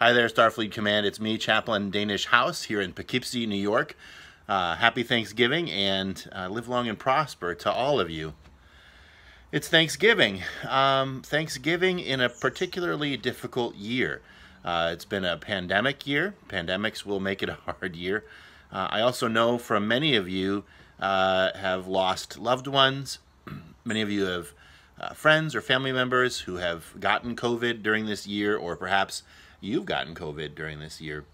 Hi there, Starfleet Command. It's me, Chaplain Denes House, here in Poughkeepsie, New York. Uh, happy Thanksgiving and uh, live long and prosper to all of you. It's Thanksgiving. Um, Thanksgiving in a particularly difficult year. Uh, it's been a pandemic year. Pandemics will make it a hard year. Uh, I also know from many of you uh, have lost loved ones. many of you have uh, friends or family members who have gotten COVID during this year, or perhaps you've gotten COVID during this year.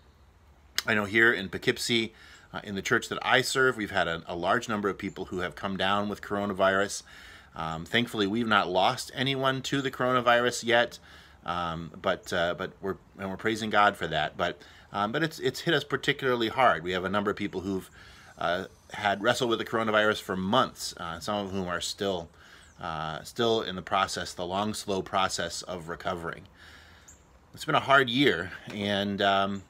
I know here in Poughkeepsie, uh, in the church that I serve, we've had a, a, large number of people who have come down with coronavirus. Um, thankfully, we've not lost anyone to the coronavirus yet, um, but uh, but we're and we're praising God for that. But um, but it's it's hit us particularly hard. We have a number of people who've uh, had wrestled with the coronavirus for months. Uh, some of whom are still uh, still in the process, the long, slow process of recovering. It's been a hard year, and um,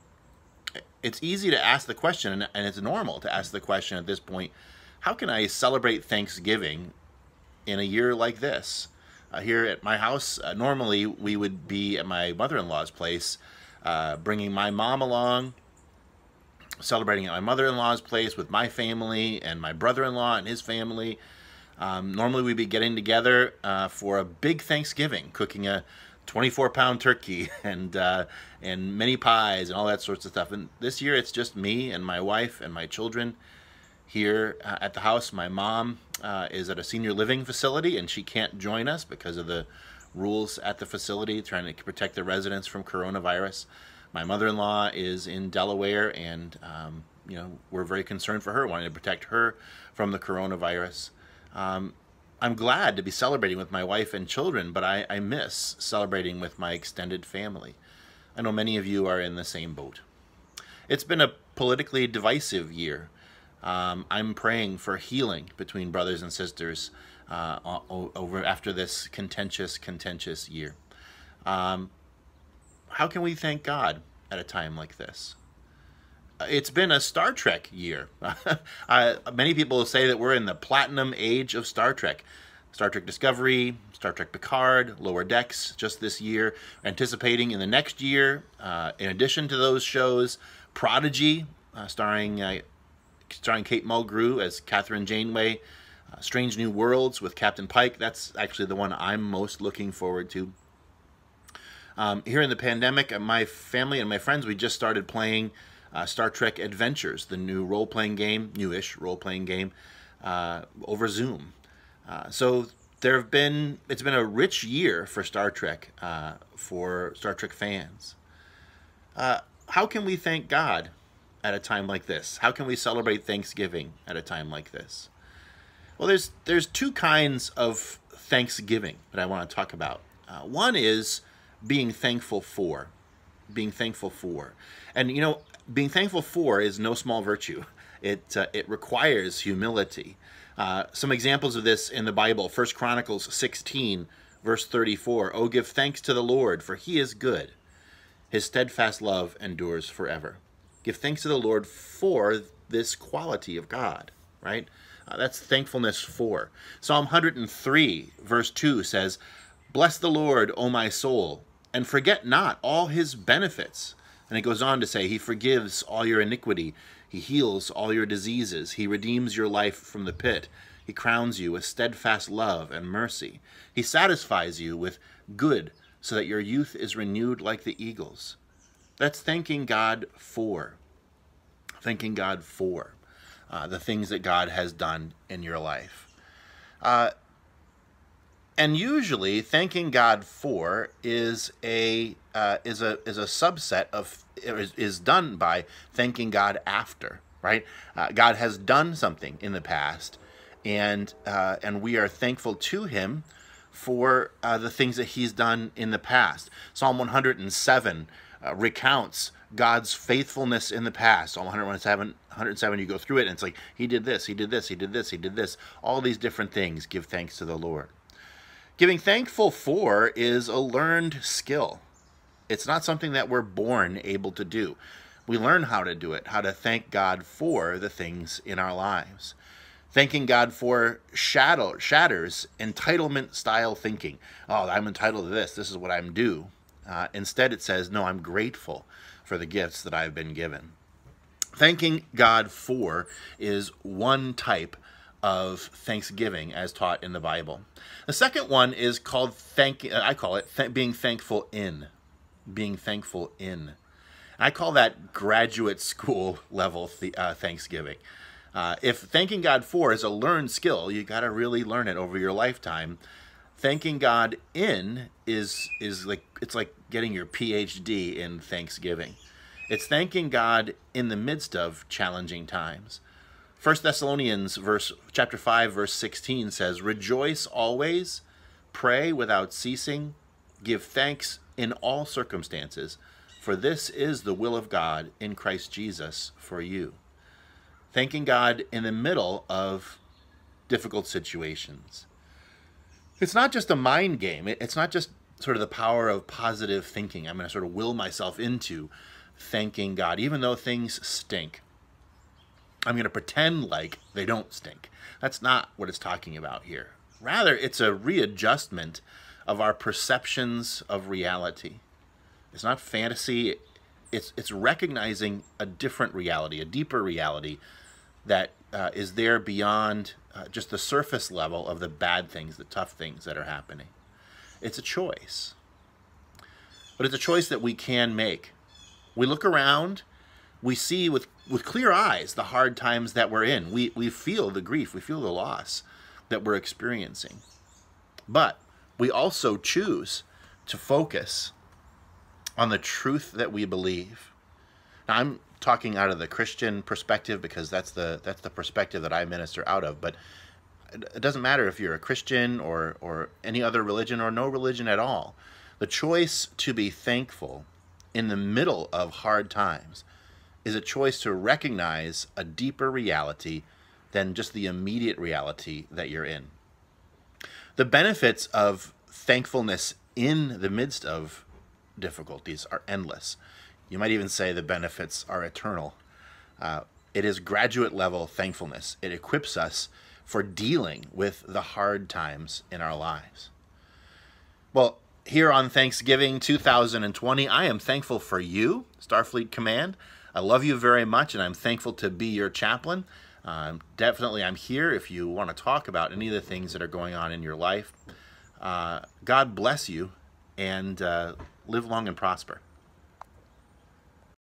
it's easy to ask the question, and it's normal to ask the question at this point, how can I celebrate Thanksgiving in a year like this? Uh, here at my house, uh, normally we would be at my mother-in-law's place, uh, bringing my mom along, celebrating at my mother-in-law's place with my family and my brother-in-law and his family. Um, normally we'd be getting together uh, for a big Thanksgiving, cooking a 24 pound turkey and uh, and many pies and all that sorts of stuff. And this year it's just me and my wife and my children here uh, at the house. My mom uh, is at a senior living facility and she can't join us because of the rules at the facility trying to protect the residents from coronavirus. My mother-in-law is in Delaware and um, you know we're very concerned for her, wanting to protect her from the coronavirus. Um, I'm glad to be celebrating with my wife and children, but I, I miss celebrating with my extended family. I know many of you are in the same boat. It's been a politically divisive year. Um, I'm praying for healing between brothers and sisters uh, over after this contentious, contentious year. Um, how can we thank God at a time like this? It's been a Star Trek year. uh, many people say that we're in the platinum age of Star Trek. Star Trek Discovery, Star Trek Picard, Lower Decks just this year. Anticipating in the next year, uh, in addition to those shows, Prodigy, uh, starring uh, starring Kate Mulgrew as Kathryn Janeway, uh, Strange New Worlds with Captain Pike. That's actually the one I'm most looking forward to. Um, here in the pandemic, my family and my friends, we just started playing uh, Star Trek Adventures, the new role-playing game, newish role-playing game, uh, over Zoom. Uh, so there have been, it's been a rich year for Star Trek, uh, for Star Trek fans. Uh, how can we thank God at a time like this? How can we celebrate Thanksgiving at a time like this? Well, there's there's two kinds of Thanksgiving that I want to talk about. Uh, one is being thankful for, being thankful for, and you know being thankful for is no small virtue. It, uh, it requires humility. Uh, some examples of this in the Bible, 1 Chronicles 16, verse 34. Oh, give thanks to the Lord, for he is good. His steadfast love endures forever. Give thanks to the Lord for this quality of God, right? Uh, that's thankfulness for. Psalm 103, verse 2 says, Bless the Lord, O my soul, and forget not all his benefits and it goes on to say, He forgives all your iniquity. He heals all your diseases. He redeems your life from the pit. He crowns you with steadfast love and mercy. He satisfies you with good so that your youth is renewed like the eagles. That's thanking God for. Thanking God for uh, the things that God has done in your life. Uh, and usually thanking God for is a uh, is a is a subset of is, is done by thanking God after right? Uh, God has done something in the past and uh, and we are thankful to him for uh, the things that he's done in the past. Psalm 107 uh, recounts God's faithfulness in the past. Psalm 107 107 you go through it and it's like he did this he did this he did this he did this. All these different things. Give thanks to the Lord Giving thankful for is a learned skill. It's not something that we're born able to do. We learn how to do it, how to thank God for the things in our lives. Thanking God for shadow, shatters entitlement style thinking. Oh, I'm entitled to this. This is what I'm due. Uh, instead, it says, No, I'm grateful for the gifts that I've been given. Thanking God for is one type of thanksgiving as taught in the Bible. The second one is called thank I call it th- being thankful in. Being thankful in. I call that graduate school level th- uh, thanksgiving. Uh, if thanking God for is a learned skill, you got to really learn it over your lifetime. Thanking God in is is like it's like getting your PhD in Thanksgiving. It's thanking God in the midst of challenging times. 1 Thessalonians verse chapter 5 verse 16 says, "Rejoice always, pray without ceasing, give thanks in all circumstances, for this is the will of God in Christ Jesus for you." Thanking God in the middle of difficult situations. It's not just a mind game. It's not just sort of the power of positive thinking. I'm going to sort of will myself into thanking God, even though things stink. I'm going to pretend like they don't stink. That's not what it's talking about here. Rather, it's a readjustment of our perceptions of reality. It's not fantasy. It's it's recognizing a different reality, a deeper reality that uh, is there beyond uh, just the surface level of the bad things, the tough things that are happening. It's a choice, but it's a choice that we can make. We look around we see with, with clear eyes the hard times that we're in. We, we feel the grief, we feel the loss that we're experiencing. But we also choose to focus on the truth that we believe. Now, I'm talking out of the Christian perspective because that's the that's the perspective that I minister out of. But it doesn't matter if you're a Christian or or any other religion or no religion at all. The choice to be thankful in the middle of hard times is a choice to recognize a deeper reality than just the immediate reality that you're in. The benefits of thankfulness in the midst of difficulties are endless. You might even say the benefits are eternal. Uh, it is graduate level thankfulness. It equips us for dealing with the hard times in our lives. Well, here on Thanksgiving 2020, I am thankful for you, Starfleet Command. I love you very much, and I'm thankful to be your chaplain. Um, definitely, I'm here if you want to talk about any of the things that are going on in your life. Uh, God bless you, and uh, live long and prosper.